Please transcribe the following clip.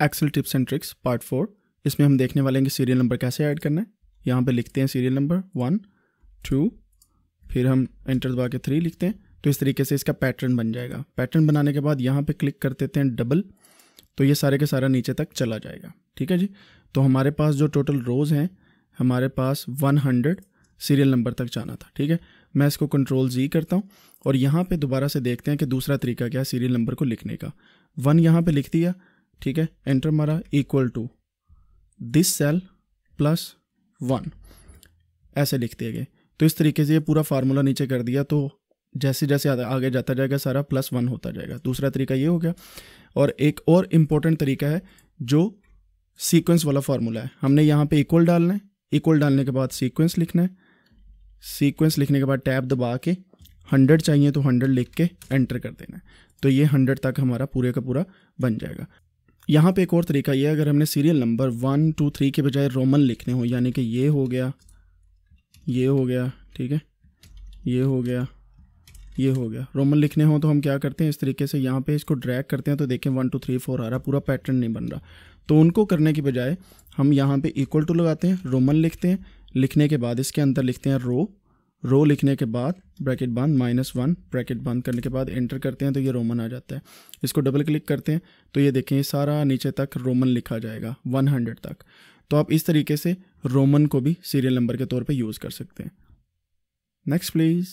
Excel tips and tricks part four इसमें हम देखने वाले हैं कि सीरियल नंबर कैसे ऐड करना है। यहाँ पे लिखते हैं सीरियल नंबर वन टू फिर हम एंटर दबा के थ्री लिखते हैं। तो इस तरीके से इसका पैटर्न बन जाएगा। पैटर्न बनाने के बाद यहाँ पे क्लिक कर देते हैं डबल तो ये सारे के सारा नीचे तक चला जाएगा। ठीक है जी? तो हमारे पास जो टोटल रोज़ हैं, हमारे पास वन सीरियल नंबर तक जाना था। ठीक है? मैं इसको कंट्रोल जी करता हूँ और यहाँ पे दोबारा से देखते हैं कि दूसरा तरीका क्या है सीरियल नंबर को लिखने का। वन यहाँ पे लिख दिया ठीक है? एंटर मारा equal to this cell plus one ऐसे लिख दिए गए तो इस तरीके से ये पूरा फार्मूला नीचे कर दिया तो जैसे जैसे आगे जाता जाएगा, सारा प्लस वन होता जाएगा। दूसरा तरीका ये हो गया। और एक और इम्पोर्टेंट तरीका है, जो सीक्वेंस वाला फार्मूला है। हमने यहाँ पे इक्वल डालना है। इक्वल डालने के बाद सीक्वेंस लिखना है। सीक्वेंस लिखने के बाद टैब दबा के हंड्रेड चाहिए तो हंड्रेड लिख के एंटर कर देना है। तो ये हंड्रेड तक हमारा पूरे का पूरा बन जाएगा। यहाँ पे एक और तरीका ये अगर हमने serial number one two three के बजाय रोमन लिखने हो, यानी कि ये हो गया, ये हो गया, ठीक है? ये हो गया, ये हो गया। रोमन लिखने हो तो हम क्या करते हैं, इस तरीके से यहाँ पे इसको ड्रैग करते हैं तो देखें वन टू थ्री फोर आ रहा, पूरा पैटर्न नहीं बन रहा। तो उनको करने की बजाय हम यहाँ पे इक्वल टू लगाते हैं रोमन लिखते हैं, लिखने के बाद इसके अंदर लिखते हैं रो रो लिखने के बाद ब्रैकेट बंद माइनस वन ब्रैकेट बंद करने के बाद एंटर करते हैं तो ये रोमन आ जाता है। इसको डबल क्लिक करते हैं तो ये देखें, ये सारा नीचे तक रोमन लिखा जाएगा वन हंड्रेड तक। तो आप इस तरीके से रोमन को भी सीरियल नंबर के तौर पे यूज़ कर सकते हैं। Next please